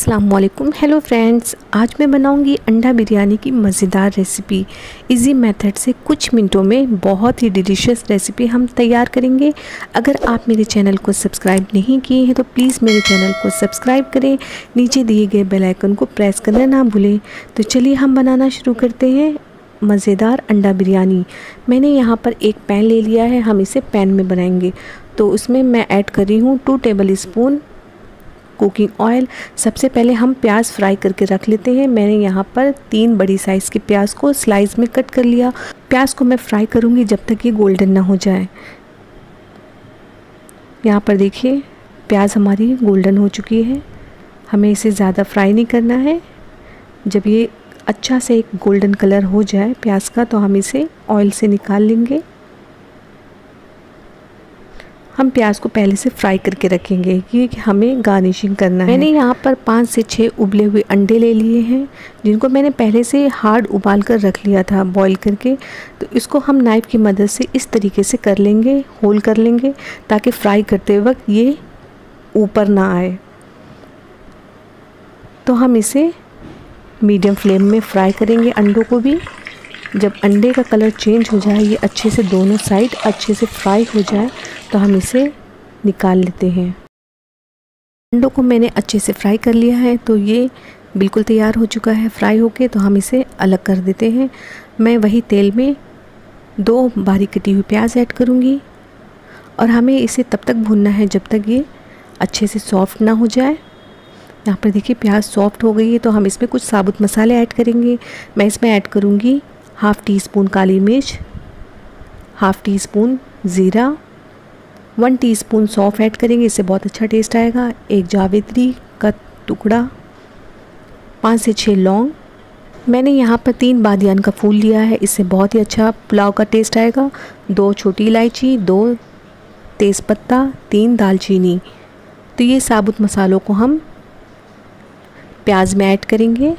अस्सलाम hello friends आज मैं बनाऊँगी अंडा बिरयानी की मज़ेदार रेसिपी इजी मेथड से कुछ मिनटों में बहुत ही डिलीशियस रेसिपी हम तैयार करेंगे. अगर आप मेरे चैनल को सब्सक्राइब नहीं किए हैं तो प्लीज़ मेरे चैनल को सब्सक्राइब करें. नीचे दिए गए बेल आइकन को प्रेस करना ना भूलें. तो चलिए हम बनाना शुरू करते हैं. मज़ेदार अंडा बिरयानी. मैंने यहाँ पर एक पैन ले लिया है, हम इसे पैन में बनाएँगे. तो उसमें मैं ऐड कर रही हूँ two tablespoon cooking oil सबसे पहले हम प्याज फ्राई करके रख लेते हैं। मैंने यहाँ पर तीन बड़ी साइज़ के प्याज को स्लाइस में कट कर लिया। प्याज को मैं फ्राई करूँगी जब तक ये गोल्डन ना हो जाए। यहाँ पर देखिए, प्याज हमारी गोल्डन हो चुकी है। हमें इसे ज़्यादा फ्राई नहीं करना है। जब ये अच्छा से एक गोल्डन कलर हो जाए प्याज का तो हम इसे ऑयल से निकाल लेंगे। हम प्याज को पहले से फ्राई करके रखेंगे, क्योंकि हमें गार्निशिंग करना है। मैंने यहाँ पर पाँच से छः उबले हुए अंडे ले लिए हैं, जिनको मैंने पहले से हार्ड उबाल कर रख लिया था बॉईल करके। तो इसको हम नाइफ़ की मदद से इस तरीके से कर लेंगे होल कर लेंगे, ताकि फ्राई करते वक्त ये ऊपर ना आए। तो हम इसे मीडियम फ्लेम में फ्राई करेंगे अंडों को भी। जब अंडे का कलर चेंज हो जाए, ये अच्छे से दोनों साइड अच्छे से फ्राई हो जाए तो हम इसे निकाल लेते हैं। अंडों को मैंने अच्छे से फ्राई कर लिया है तो ये बिल्कुल तैयार हो चुका है फ्राई होके तो हम इसे अलग कर देते हैं। मैं वही तेल में दो बारीक कटी हुई प्याज ऐड करूँगी और हमें इसे तब तक भूनना है जब तक ये अच्छे से सॉफ्ट ना हो जाए। यहाँ पर देखिए प्याज सॉफ्ट हो गई है तो हम इसमें कुछ साबुत मसाले ऐड करेंगे। मैं इसमें ऐड करूँगी हाफ़ टी स्पून काली मिर्च, हाफ़ टी स्पून ज़ीरा वन टीस्पून सौंफ ऐड करेंगे, इससे बहुत अच्छा टेस्ट आएगा। एक जावित्री का टुकड़ा, पाँच से छः लौंग। मैंने यहाँ पर तीन बादियान का फूल लिया है, इससे बहुत ही अच्छा पुलाव का टेस्ट आएगा। दो छोटी इलायची, दो तेज़पत्ता, तीन दालचीनी। तो ये साबुत मसालों को हम प्याज में ऐड करेंगे।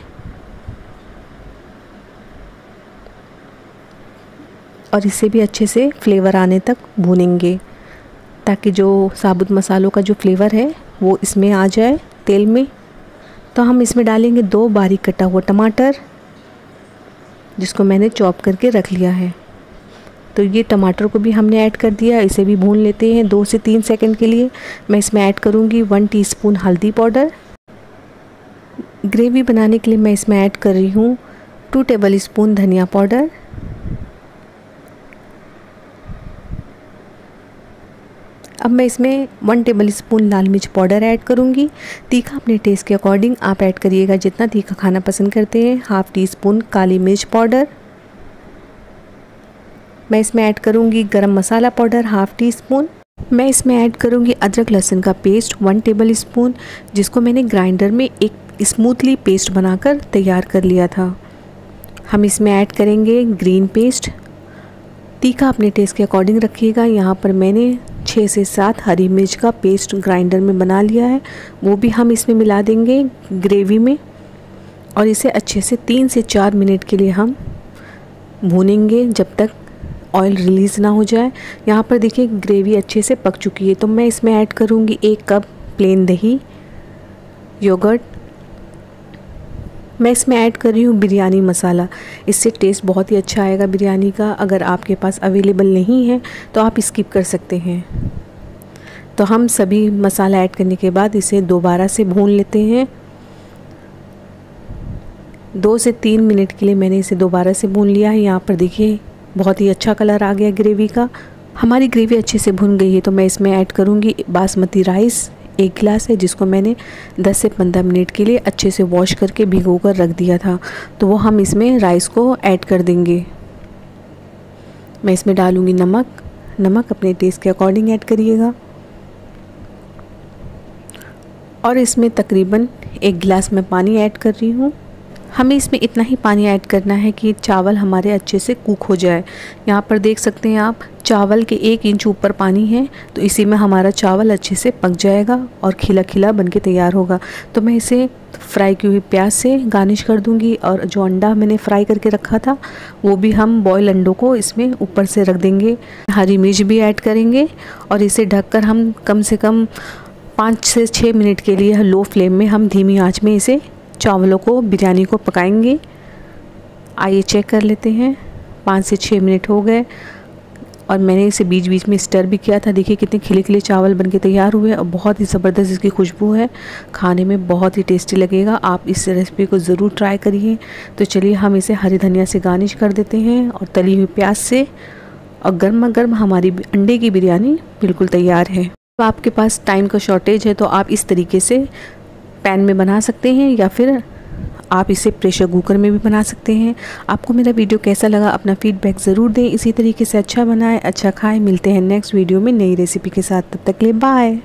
और इसे भी अच्छे से फ्लेवर आने तक भूनेंगे। ताकि जो साबुत मसालों का जो फ्लेवर है, वो इसमें आ जाए तेल में। तो हम इसमें डालेंगे दो बारीक कटा हुआ टमाटर, जिसको मैंने चॉप करके रख लिया है। तो ये टमाटर को भी हमने ऐड कर दिया, इसे भी भून लेते हैं दो से तीन सेकंड के लिए। मैं इसमें ऐड करूँगी वन टीस्पून हल्दी पाउडर। ग्रेवी बनाने के लिए मैं इसमें ऐड कर रही हूँ टू टेबल स्पून धनिया पाउडर। अब मैं इसमें वन टेबल स्पून लाल मिर्च पाउडर ऐड करूँगी। तीखा अपने टेस्ट के अकॉर्डिंग आप ऐड करिएगा जितना तीखा खाना पसंद करते हैं। हाफ़ टी स्पून काली मिर्च पाउडर मैं इसमें ऐड करूँगी garam masala powder half teaspoon मैं इसमें ऐड करूँगी अदरक लहसुन का पेस्ट वन टेबल स्पून जिसको मैंने ग्राइंडर में एक स्मूथली पेस्ट बनाकर तैयार कर लिया था। हम इसमें ऐड करेंगे ग्रीन पेस्ट तीखा अपने टेस्ट के अकॉर्डिंग रखिएगा। यहाँ पर मैंने छः से सात हरी मिर्च का पेस्ट ग्राइंडर में बना लिया है। वो भी हम इसमें मिला देंगे ग्रेवी में। और इसे अच्छे से तीन से चार मिनट के लिए हम भूनेंगे जब तक ऑयल रिलीज़ ना हो जाए। यहाँ पर देखिए ग्रेवी अच्छे से पक चुकी है। तो मैं इसमें ऐड करूँगी एक कप प्लेन दही योगर्ट मैं इसमें ऐड कर रही हूँ बिरयानी मसाला। इससे टेस्ट बहुत ही अच्छा आएगा बिरयानी का। अगर आपके पास अवेलेबल नहीं है तो आप स्किप कर सकते हैं। तो हम सभी मसाला ऐड करने के बाद इसे दोबारा से भून लेते हैं। दो से तीन मिनट के लिए मैंने इसे दोबारा से भून लिया है। यहाँ पर देखिए, बहुत ही अच्छा कलर आ गया ग्रेवी का। हमारी ग्रेवी अच्छे से भुन गई है तो मैं इसमें ऐड करूँगी बासमती राइस एक गिलास है जिसको मैंने 10 से 15 मिनट के लिए अच्छे से वॉश करके भिगो कर रख दिया था। तो वो हम इसमें राइस को ऐड कर देंगे। मैं इसमें डालूँगी नमक। नमक अपने टेस्ट के अकॉर्डिंग ऐड करिएगा। और इसमें तकरीबन एक गिलास में पानी ऐड कर रही हूँ। हमें इसमें इतना ही पानी ऐड करना है कि चावल हमारे अच्छे से कुक हो जाए। यहाँ पर देख सकते हैं आप, चावल के एक इंच ऊपर पानी है तो इसी में हमारा चावल अच्छे से पक जाएगा और खिला खिला बन के तैयार होगा। तो मैं इसे फ्राई की हुई प्याज से गार्निश कर दूँगी और जो अंडा मैंने फ्राई करके रखा था, वो भी हम बॉयल अंडों को इसमें ऊपर से रख देंगे। हरी मिर्च भी ऐड करेंगे और इसे ढककर हम कम से कम पाँच से छः मिनट के लिए लो फ्लेम में हम धीमी आँच में इसे चावलों को, बिरयानी को पकाएँगे। आइए चेक कर लेते हैं। पाँच से छः मिनट हो गए और मैंने इसे बीच बीच में स्टर भी किया था। देखिए कितने खिले खिले चावल बनके तैयार हुए और बहुत ही ज़बरदस्त इसकी खुशबू है। खाने में बहुत ही टेस्टी लगेगा। आप इस रेसिपी को ज़रूर ट्राई करिए। तो चलिए हम इसे हरी धनिया से गार्निश कर देते हैं और तली हुई प्याज से। और गर्मा गर्म हमारी अंडे की बिरयानी बिल्कुल तैयार है। तो आपके पास टाइम का शॉर्टेज है तो आप इस तरीके से पैन में बना सकते हैं या फिर आप इसे प्रेशर कुकर में भी बना सकते हैं। आपको मेरा वीडियो कैसा लगा अपना फीडबैक ज़रूर दें। इसी तरीके से अच्छा बनाएँ अच्छा खाएँ। मिलते हैं नेक्स्ट वीडियो में नई रेसिपी के साथ। तब तक ले बाय